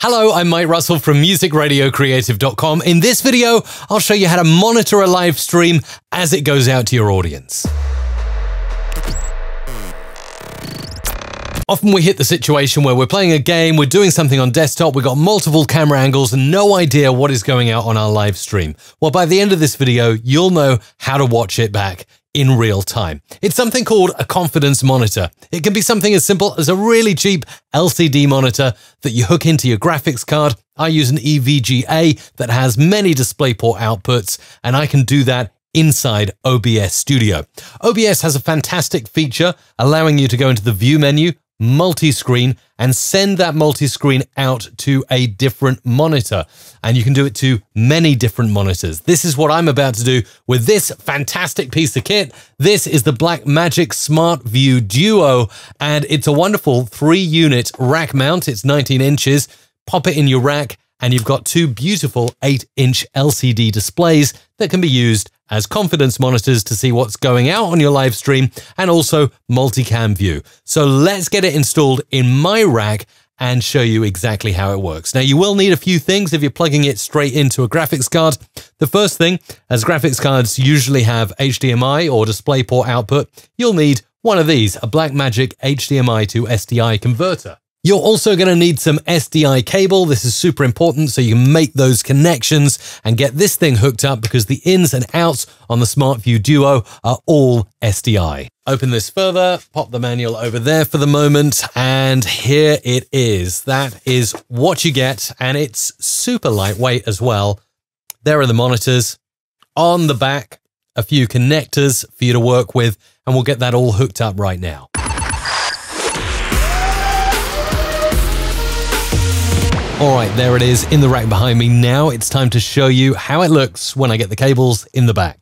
Hello, I'm Mike Russell from musicradiocreative.com. In this video, I'll show you how to monitor a live stream as it goes out to your audience. Often we hit the situation where we're playing a game, we're doing something on desktop, we've got multiple camera angles and no idea what is going out on our live stream. Well, by the end of this video, you'll know how to watch it back in real time. It's something called a confidence monitor. It can be something as simple as a really cheap LCD monitor that you hook into your graphics card. I use an EVGA that has many DisplayPort outputs, and I can do that inside OBS Studio. OBS has a fantastic feature allowing you to go into the View menu, multi-screen and send that multi-screen out to a different monitor. And you can do it to many different monitors. This is what I'm about to do with this fantastic piece of kit. This is the Blackmagic SmartView Duo, and it's a wonderful three unit rack mount. It's 19 inches. Pop it in your rack and you've got two beautiful 8 inch LCD displays that can be used as confidence monitors to see what's going out on your live stream and also multicam view. So let's get it installed in my rack and show you exactly how it works. Now, you will need a few things if you're plugging it straight into a graphics card. The first thing, as graphics cards usually have HDMI or DisplayPort output, you'll need one of these, a Blackmagic HDMI to SDI converter. You're also going to need some SDI cable. This is super important so you can make those connections and get this thing hooked up because the ins and outs on the SmartView Duo are all SDI. Open this further, pop the manual over there for the moment, and here it is. That is what you get, and it's super lightweight as well. There are the monitors. On the back, a few connectors for you to work with, and we'll get that all hooked up right now. All right, there it is in the rack behind me. Now it's time to show you how it looks when I get the cables in the back.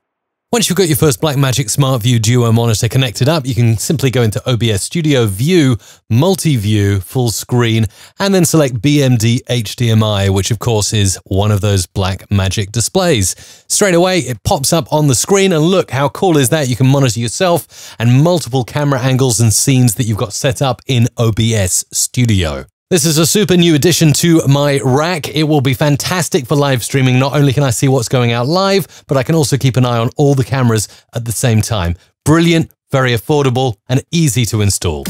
Once you've got your first Blackmagic SmartView Duo monitor connected up, you can simply go into OBS Studio View, Multi-View, Full Screen, and then select BMD HDMI, which of course is one of those Blackmagic displays. Straight away, it pops up on the screen, and look, how cool is that? You can monitor yourself and multiple camera angles and scenes that you've got set up in OBS Studio. This is a super new addition to my rack. It will be fantastic for live streaming. Not only can I see what's going out live, but I can also keep an eye on all the cameras at the same time. Brilliant, very affordable, and easy to install.